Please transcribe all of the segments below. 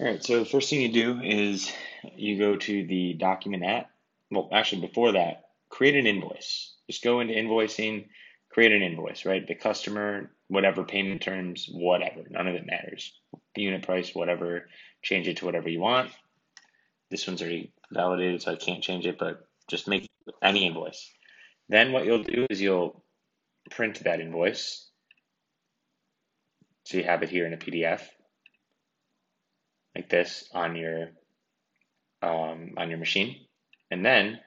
All right, so the first thing you do is you go to the document app. Well, actually, before that, create an invoice. Just go into invoicing, create an invoice, right? The customer, whatever payment terms, whatever, none of it matters. The unit price, whatever, change it to whatever you want. This one's already validated, so I can't change it, but just make any invoice. Then what you'll do is you'll print that invoice. So you have it here in a PDF like this on your um, on your machine, and then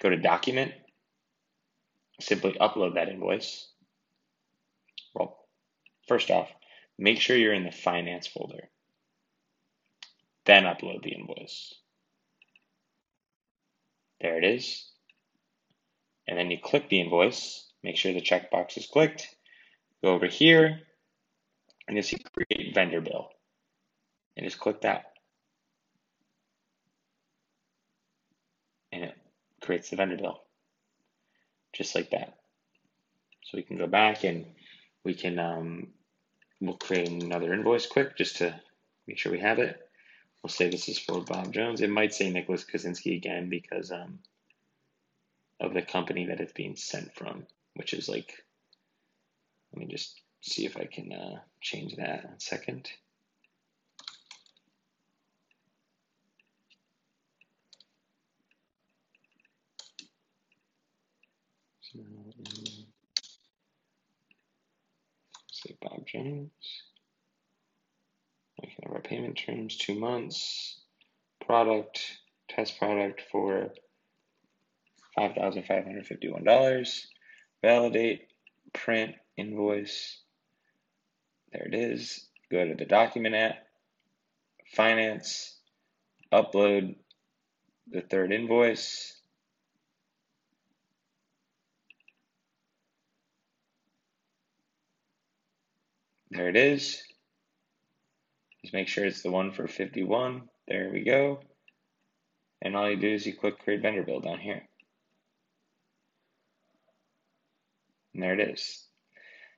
go to Document. Simply upload that invoice. Well, first off, make sure you're in the Finance folder. Then upload the invoice. There it is. And then you click the invoice. Make sure the checkbox is clicked. Go over here, and you'll see Create Vendor Bill and just click that. And it creates the vendor bill, just like that. So we can go back and we can, um, we'll create another invoice quick just to make sure we have it. We'll say this is for Bob Jones. It might say Nicholas Kosinski again because um, of the company that it's being sent from, which is like, let me just see if I can uh, change that in a second. Say Bob Jones. We have our payment terms two months. Product, test product for $5,551. Validate, print, invoice. There it is. Go to the document app, finance, upload the third invoice. There it is. Just make sure it's the one for 51. There we go. And all you do is you click create vendor bill down here. And there it is.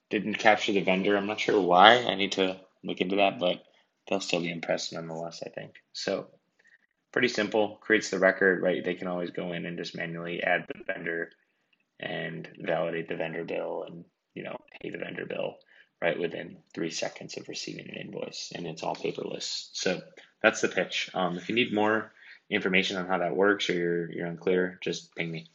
Didn't capture the vendor. I'm not sure why. I need to look into that, but they'll still be impressed nonetheless, I think. So pretty simple. Creates the record, right? They can always go in and just manually add the vendor and validate the vendor bill and, you know, pay the vendor bill right within three seconds of receiving an invoice, and it's all paperless. So that's the pitch. Um, if you need more information on how that works or you're, you're unclear, just ping me.